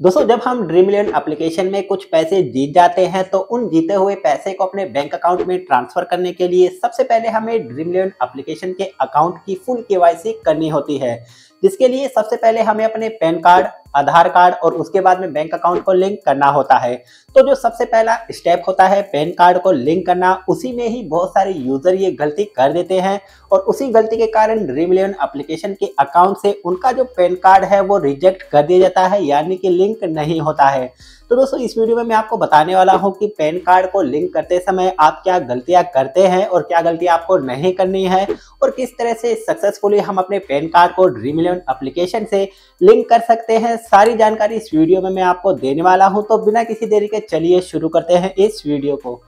दोस्तों, जब हम ड्रीम इलेवन एप्लीकेशन में कुछ पैसे जीत जाते हैं तो उन जीते हुए पैसे को अपने बैंक अकाउंट में ट्रांसफ़र करने के लिए सबसे पहले हमें ड्रीम इलेवन एप्लीकेशन के अकाउंट की फुल केवाईसी करनी होती है। जिसके लिए सबसे पहले हमें अपने पैन कार्ड आधार कार्ड और उसके बाद में बैंक अकाउंट को लिंक करना होता है। तो जो सबसे पहला स्टेप होता है पैन कार्ड को लिंक करना, उसी में ही बहुत सारे यूज़र ये गलती कर देते हैं और उसी गलती के कारण ड्रीम इलेवन एप्लीकेशन के अकाउंट से उनका जो पैन कार्ड है वो रिजेक्ट कर दिया जाता है, यानी कि लिंक नहीं होता है। तो दोस्तों, इस वीडियो में मैं आपको बताने वाला हूँ कि पैन कार्ड को लिंक करते समय आप क्या गलतियाँ करते हैं और क्या गलतियाँ आपको नहीं करनी है और किस तरह से सक्सेसफुली हम अपने पैन कार्ड को ड्रीम इलेवन अप्लीकेशन से लिंक कर सकते हैं सारी जानकारी इस वीडियो में मैं आपको देने वाला हूँ तो बिना किसी देरी के चलिए शुरू करते हैं इस वीडियो को।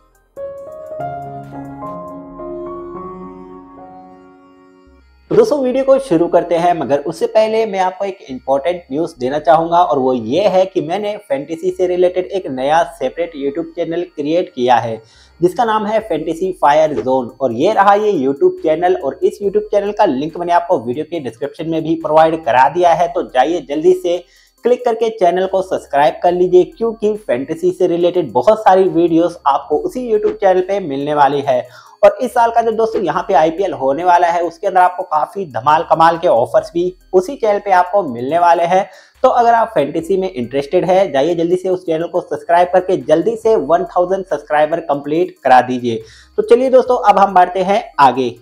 तो दोस्तों, वीडियो को शुरू करते हैं, मगर उससे पहले मैं आपको एक इम्पोर्टेंट न्यूज़ देना चाहूँगा, और वो ये है कि मैंने फैंटेसी से रिलेटेड एक नया सेपरेट यूट्यूब चैनल क्रिएट किया है, जिसका नाम है फैंटेसी फायर जोन और ये रहा ये यूट्यूब चैनल और इस यूट्यूब चैनल का लिंक मैंने आपको वीडियो के डिस्क्रिप्शन में भी प्रोवाइड करा दिया है तो जाइए जल्दी से क्लिक करके चैनल को सब्सक्राइब कर लीजिए, क्योंकि फैंटेसी से रिलेटेड बहुत सारी वीडियोस आपको उसी यूट्यूब चैनल पे मिलने वाली है। और इस साल का जो दोस्तों यहाँ पे आईपीएल होने वाला है, उसके अंदर आपको काफ़ी धमाल कमाल के ऑफर्स भी उसी चैनल पे आपको मिलने वाले हैं। तो अगर आप फैंटेसी में इंटरेस्टेड है, जाइए जल्दी से उस चैनल को सब्सक्राइब करके जल्दी से 1000 सब्सक्राइबर कंप्लीट करा दीजिए। तो चलिए दोस्तों, अब हम बढ़ते हैं आगे।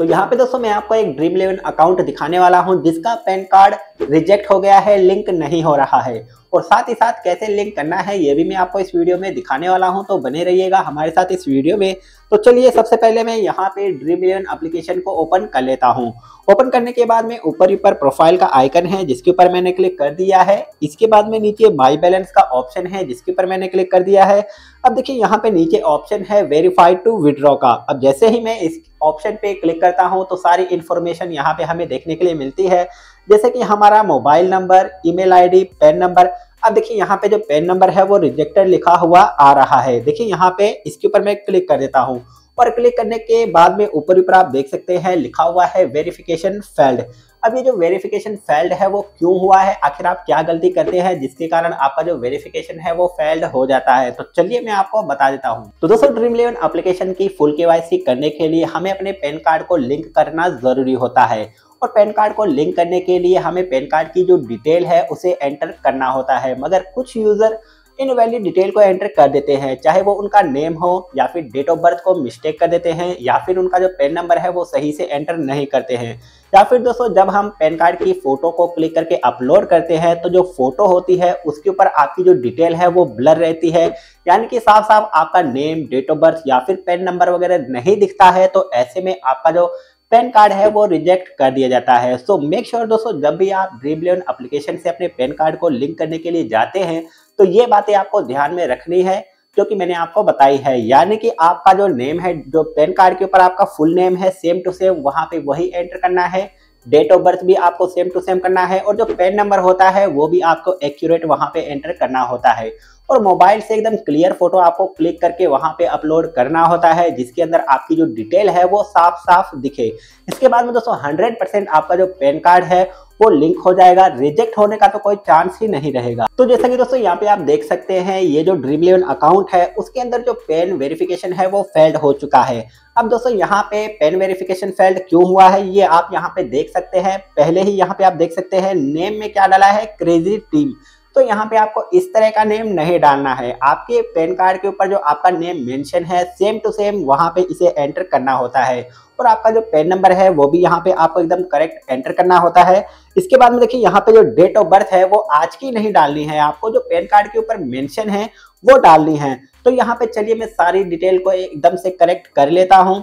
तो यहाँ पे दोस्तों मैं आपको एक ड्रीम इलेवन अकाउंट दिखाने वाला हूँ, जिसका पैन कार्ड रिजेक्ट हो गया है लिंक नहीं हो रहा है। और साथ ही साथ कैसे लिंक करना है, ये भी मैं आपको इस वीडियो में दिखाने वाला हूँ तो बने रहिएगा हमारे साथ इस वीडियो में। तो चलिए सबसे पहले मैं यहाँ पे ड्रीम इलेवन एप्लीकेशन को ओपन कर लेता हूँ। ओपन करने के बाद में ऊपर ऊपर प्रोफ़ाइल का आइकन है, जिसके ऊपर मैंने क्लिक कर दिया है। इसके बाद में नीचे माई बैलेंस का ऑप्शन है, जिसके ऊपर मैंने क्लिक कर दिया है। अब देखिए, यहाँ पे नीचे ऑप्शन है वेरीफाइड टू विड्रॉ का। अब जैसे ही मैं इस ऑप्शन पे क्लिक करता हूँ तो सारी इन्फॉर्मेशन यहाँ पे हमें देखने के लिए मिलती है। जैसे कि हमारा mobile number email ID PAN number अब देखिए, यहाँ पे जो पेन नंबर है, वो रिजेक्टेड लिखा हुआ आ रहा है। देखिए, यहाँ पे इसके ऊपर मैं क्लिक कर देता हूँ। और क्लिक करने के बाद में ऊपर ऊपर आप देख सकते हैं, लिखा हुआ है वेरिफिकेशन फेल्ड अब ये जो वेरिफिकेशन फेल्ड है, वो क्यों हुआ है? आखिर आप क्या गलती करते हैं? जिसके कारण आपका जो वेरिफिकेशन है, वो फेल्ड हो जाता है। तो चलिए मैं आपको बता देता हूँ। तो दोस्तों ड्रीम इलेवन एप्लीकेशन की फुल के करने के लिए हमें अपने पैन कार्ड को लिंक करना ज़रूरी होता है। और पैन कार्ड को लिंक करने के लिए हमें पैन कार्ड की जो डिटेल है, उसे एंटर करना होता है। मगर कुछ यूज़र इनवैलिड डिटेल को एंटर कर देते हैं, चाहे वो उनका नेम हो या फिर डेट ऑफ़ बर्थ को मिस्टेक कर देते हैं, या फिर उनका जो पेन नंबर है वो सही से एंटर नहीं करते हैं। या फिर दोस्तों, जब हम पैन कार्ड की फ़ोटो को क्लिक करके अपलोड करते हैं तो जो फ़ोटो होती है, उसके ऊपर आपकी जो डिटेल है वो ब्लर रहती है। यानी कि साफ़ साफ़ आपका नेम डेट ऑफ़ बर्थ या फिर पेन नंबर वगैरह नहीं दिखता है तो ऐसे में आपका जो पैन कार्ड है, वो रिजेक्ट कर दिया जाता है। सो मेक श्योर दोस्तों, जब भी आप ड्रीम इलेवन एप्लीकेशन से अपने पैन कार्ड को लिंक करने के लिए जाते हैं तो ये बातें आपको ध्यान में रखनी है, जो कि मैंने आपको बताई है। यानी कि आपका जो नेम है, जो पैन कार्ड के ऊपर आपका फुल नेम है सेम टू सेम वहाँ पे वही एंटर करना है। डेट ऑफ़ बर्थ भी आपको सेम टू सेम करना है और जो पेन नंबर होता है, वो भी आपको एक्यूरेट वहाँ पे एंटर करना होता है। और मोबाइल से एकदम क्लियर फ़ोटो आपको क्लिक करके वहाँ पे अपलोड करना होता है, जिसके अंदर आपकी जो डिटेल है, वो साफ़ साफ़ दिखे। इसके बाद में दोस्तों 100 परसेंट आपका जो पैन कार्ड है वो लिंक हो जाएगा। रिजेक्ट होने का तो कोई चांस ही नहीं रहेगा। तो जैसा कि दोस्तों, यहाँ पे आप देख सकते हैं, ये जो ड्रीम इलेवन अकाउंट है, उसके अंदर जो पेन वेरिफिकेशन है, वो फेल्ड हो चुका है। अब दोस्तों, यहाँ पे पेन वेरिफिकेशन फेल्ड क्यों हुआ है, ये आप यहाँ पे देख सकते हैं। पहले ही यहाँ पे आप देख सकते हैं नेम में क्या डाला है? क्रेजी टीम तो यहाँ पे आपको इस तरह का नेम नहीं डालना है। आपके पैन कार्ड के ऊपर जो आपका नेम मेंशन है सेम टू सेम वहाँ पे इसे एंटर करना होता है। और आपका जो पेन नंबर है, वो भी यहाँ पे आपको एकदम करेक्ट एंटर करना होता है। इसके बाद में देखिए, यहाँ पे जो डेट ऑफ़ बर्थ है, वो आज की नहीं डालनी है। आपको जो पैन कार्ड के ऊपर मेंशन है, वो डालनी है। तो यहाँ पे चलिए मैं सारी डिटेल को एकदम से करेक्ट कर लेता हूँ।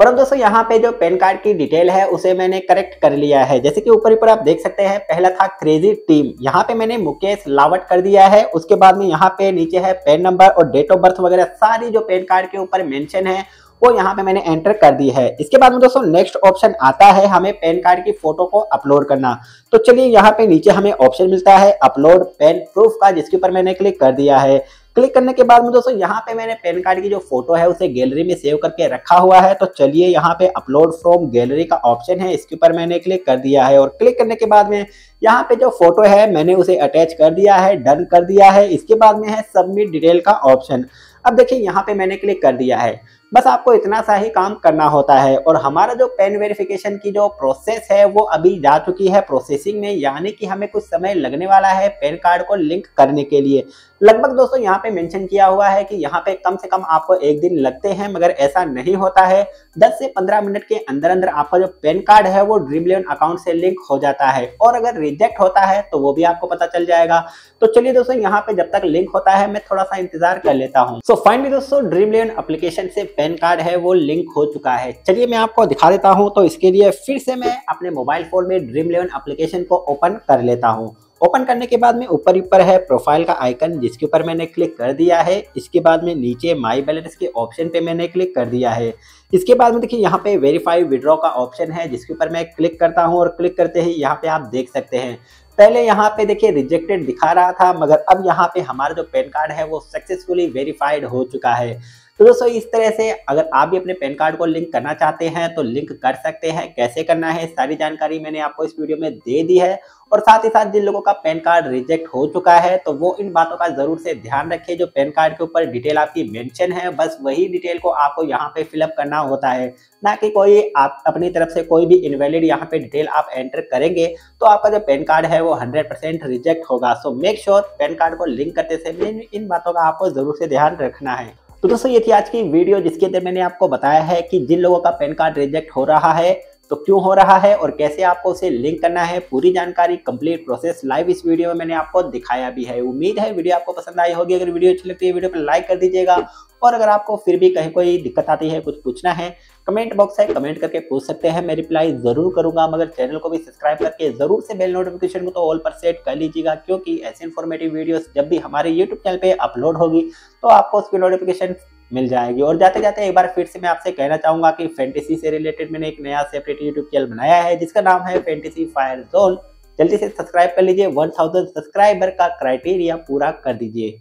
परंतु दोस्तों यहाँ पे जो पैन कार्ड की डिटेल है, उसे मैंने करेक्ट कर लिया है। जैसे कि ऊपर ऊपर आप देख सकते हैं, पहला था क्रेजी टीम यहाँ पे मैंने मुकेश लावट कर दिया है। उसके बाद में यहाँ पे नीचे है पैन नंबर और डेट ऑफ़ बर्थ वगैरह, सारी जो पैन कार्ड के ऊपर मेंशन है, वो यहाँ पे मैंने एंटर कर दी है। इसके बाद में दोस्तों नेक्स्ट ऑप्शन आता है हमें पैन कार्ड की फ़ोटो को अपलोड करना। तो चलिए यहाँ पे नीचे हमें ऑप्शन मिलता है अपलोड पैन प्रूफ का, जिसके ऊपर मैंने क्लिक कर दिया है। क्लिक करने के बाद में दोस्तों, यहाँ पे मैंने पैन कार्ड की जो फ़ोटो है, उसे गैलरी में सेव करके रखा हुआ है। तो चलिए यहाँ पे अपलोड फ्रॉम गैलरी का ऑप्शन है, इसके ऊपर मैंने क्लिक कर दिया है और क्लिक करने के बाद में यहाँ पे जो फ़ोटो है, मैंने उसे अटैच कर दिया है, डन कर दिया है। इसके बाद में है सबमिट डिटेल का ऑप्शन। अब देखिए, यहाँ पे मैंने क्लिक कर दिया है। बस आपको इतना सा ही काम करना होता है और हमारा जो पेन वेरिफिकेशन की जो प्रोसेस है, वो अभी जा चुकी है प्रोसेसिंग में, यानी कि हमें कुछ समय लगने वाला है पेन कार्ड को लिंक करने के लिए। लगभग दोस्तों, यहाँ पे मेंशन किया हुआ है कि यहाँ पे कम से कम आपको एक दिन लगते हैं, मगर ऐसा नहीं होता है। 10 से 15 मिनट के अंदर अंदर आपका जो पेन कार्ड है, वो ड्रीम इलेवन अकाउंट से लिंक हो जाता है। और अगर रिजेक्ट होता है तो वो भी आपको पता चल जाएगा। तो चलिए दोस्तों, यहाँ पे जब तक लिंक होता है, मैं थोड़ा सा इंतज़ार कर लेता हूँ। सो फाइनली दोस्तों ड्रीम इलेवन एप्लीकेशन से पैन कार्ड है, वो लिंक हो चुका है। चलिए मैं आपको दिखा देता हूँ तो इसके लिए फिर से मैं अपने मोबाइल फ़ोन में ड्रीम इलेवन एप्लीकेशन को ओपन कर लेता हूँ। ओपन करने के बाद में ऊपर ऊपर है प्रोफ़ाइल का आइकन जिसके ऊपर मैंने क्लिक कर दिया है। इसके बाद में नीचे माई बैलेंस के ऑप्शन पे मैंने क्लिक कर दिया है। इसके बाद में देखिए, यहाँ पे वेरीफाई विड्रॉ का ऑप्शन है, जिसके ऊपर मैं क्लिक करता हूँ और क्लिक करते ही यहाँ पे आप देख सकते हैं। पहले यहाँ पे देखिए रिजेक्टेड दिखा रहा था, मगर अब यहाँ पे हमारा जो पैन कार्ड है, वो सक्सेसफुली वेरीफाइड हो चुका है। दोस्तों इस तरह से। अगर आप भी अपने पैन कार्ड को लिंक करना चाहते हैं तो लिंक कर सकते हैं। कैसे करना है, सारी जानकारी मैंने आपको इस वीडियो में दे दी है। और साथ ही साथ जिन लोगों का पैन कार्ड रिजेक्ट हो चुका है तो वो इन बातों का ज़रूर से ध्यान रखें। जो पैन कार्ड के ऊपर डिटेल आपकी मेंशन है, बस वही डिटेल को आपको यहाँ पे फिलअप करना होता है। ना कि कोई आप अपनी तरफ़ से कोई भी इनवैलिड यहाँ पे डिटेल आप एंटर करेंगे तो आपका जो पैन कार्ड है वो हंड्रेड रिजेक्ट होगा। So make sure PAN card को लिंक करते समय इन बातों का आपको ज़रूर से ध्यान रखना है। तो दोस्तों, ये थी आज की वीडियो जिसके अंदर मैंने आपको बताया है कि जिन लोगों का पैन कार्ड रिजेक्ट हो रहा है तो क्यों हो रहा है और कैसे आपको उसे लिंक करना है, पूरी जानकारी कंप्लीट प्रोसेस लाइव इस वीडियो में मैंने आपको दिखाया भी है। उम्मीद है वीडियो आपको पसंद आई होगी। अगर वीडियो अच्छी लगती है वीडियो पर लाइक कर दीजिएगा। और अगर आपको फिर भी कहीं कोई दिक्कत आती है, कुछ पूछना है कमेंट बॉक्स है कमेंट करके पूछ सकते हैं। मैं रिप्लाई ज़रूर करूँगा। मगर चैनल को भी सब्सक्राइब करके ज़रूर से बेल नोटिफिकेशन को तो ऑल पर सेट कर लीजिएगा, क्योंकि ऐसे इन्फॉर्मेटिव वीडियोस जब भी हमारे यूट्यूब चैनल पे अपलोड होगी तो आपको उसकी नोटिफिकेशन मिल जाएगी। और जाते जाते एक बार फिर से मैं आपसे कहना चाहूँगा कि फैंटेसी से रिलेटेड मैंने एक नया सेपरेट यूट्यूब चैनल बनाया है, जिसका नाम है फैंटेसी फायर जोन जल्दी से सब्सक्राइब कर लीजिए। वन थाउज़ेंड सब्सक्राइबर का क्राइटेरिया पूरा कर दीजिए।